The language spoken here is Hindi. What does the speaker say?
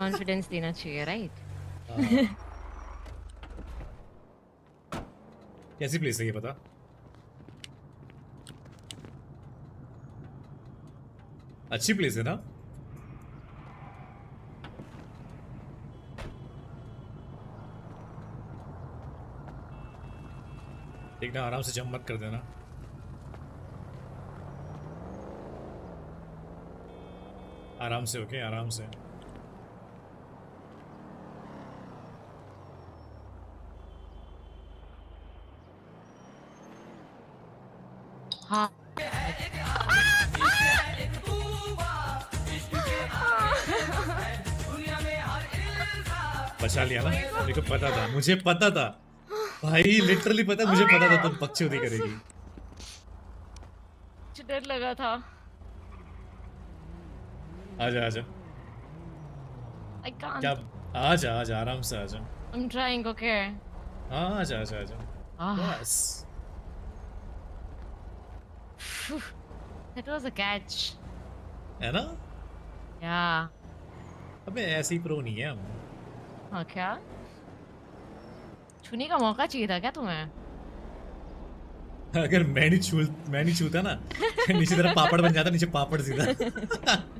कॉन्फिडेंस देना चाहिए राइट। कैसी प्लेस है ये पता अच्छी प्लेस है ना देखना आराम से जम मत कर देना आराम से ओके okay? आराम से हाँ। बचा लिया ना? मेरे को पता था मुझे पता था। भाई लिटरली पता मुझे पता था तुम बकचोदी करेगी। मुझे डर लगा था। आजा आजा। आई कांट क्या आजा आजा आराम से आजा। आई एम ट्राइंग ओके हाँ आजा आजा आजा। Ah, that was a catch. है ना? Yeah. अबे ऐसे प्रो नहीं है हम। हाँ क्या? छूने का मौका चाहिए था क्या तुम्हें? अगर मैं नहीं छू मैं नहीं छूता ना नीचे तरफ़ पापड़ बन जाता नीचे पापड़ सीधा।